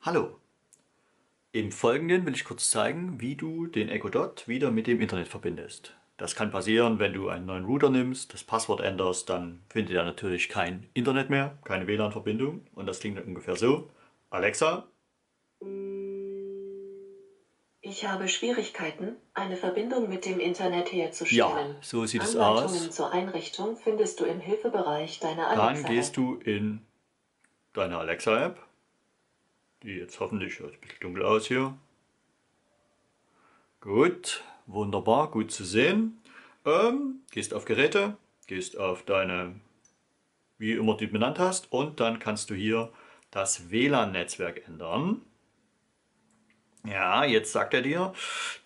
Hallo! Im Folgenden will ich kurz zeigen, wie du den Echo Dot wieder mit dem Internet verbindest. Das kann passieren, wenn du einen neuen Router nimmst, das Passwort änderst, dann findet er natürlich kein Internet mehr, keine WLAN-Verbindung und das klingt dann ungefähr so. Alexa, Ich habe Schwierigkeiten, eine Verbindung mit dem Internet herzustellen. Ja, so sieht es Anleitungen aus. zur Einrichtung findest du im Hilfebereich deiner dann Alexa. gehst du in deine Alexa-App, die jetzt hoffentlich schaut ein bisschen dunkel aus hier. Gut, wunderbar, gut zu sehen. Ähm, gehst auf Geräte, gehst auf deine, wie immer du benannt hast, und dann kannst du hier das WLAN-Netzwerk ändern. Ja, jetzt sagt er dir,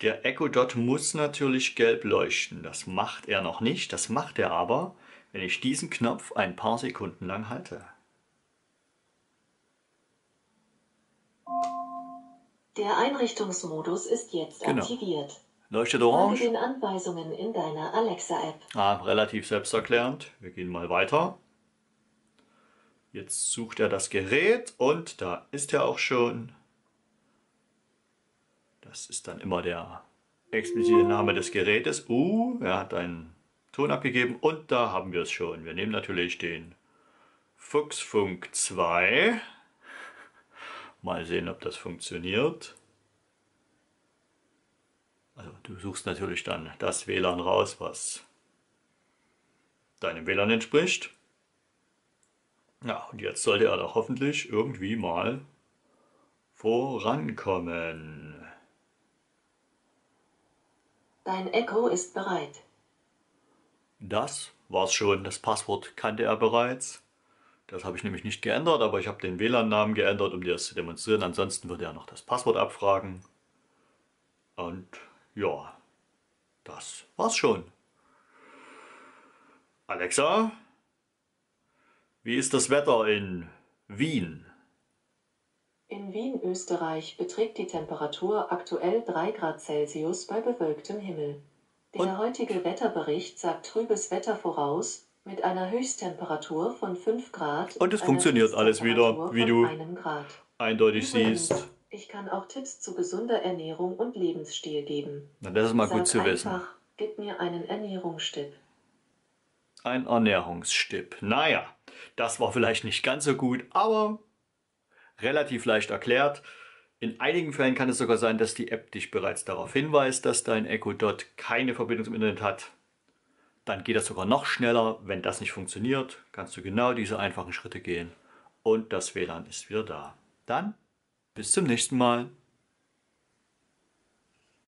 der Echo Dot muss natürlich gelb leuchten. Das macht er noch nicht, das macht er aber, wenn ich diesen Knopf ein paar Sekunden lang halte. Der Einrichtungsmodus ist jetzt Genau. aktiviert. Leuchtet Folge orange? den Anweisungen in deiner Alexa-App. Ah, relativ selbsterklärend. Wir gehen mal weiter. Jetzt sucht er das Gerät und da ist er auch schon. Das ist dann immer der explizite Name des Gerätes. Uh, er hat einen Ton abgegeben und da haben wir es schon. Wir nehmen natürlich den Fuchsfunk 2. Mal sehen, ob das funktioniert. Also du suchst natürlich dann das WLAN raus, was deinem WLAN entspricht. Ja, und jetzt sollte er doch hoffentlich irgendwie mal vorankommen. Dein Echo ist bereit. Das war's schon. Das Passwort kannte er bereits. Das habe ich nämlich nicht geändert, aber ich habe den WLAN-Namen geändert, um dir das zu demonstrieren. Ansonsten würde er noch das Passwort abfragen. Und ja, das war's schon. Alexa, wie ist das Wetter in Wien? In Wien, Österreich beträgt die Temperatur aktuell 3 Grad Celsius bei bewölktem Himmel. Der Und- heutige Wetterbericht sagt trübes Wetter voraus, mit einer Höchsttemperatur von 5 Grad Und es funktioniert alles wieder, wie du. Eindeutig Übrigens, siehst. Ich kann auch Tipps zu gesunder Ernährung und Lebensstil geben. Na, das ist mal Sag gut zu einfach, wissen. Gib mir einen Ernährungstipp. Ein Ernährungstipp. Naja, das war vielleicht nicht ganz so gut, aber relativ leicht erklärt. In einigen Fällen kann es sogar sein, dass die App dich bereits darauf hinweist, dass dein Echo Dot keine Verbindung zum Internet hat. Dann geht das sogar noch schneller. Wenn das nicht funktioniert, kannst du genau diese einfachen Schritte gehen und das WLAN ist wieder da. Dann bis zum nächsten Mal.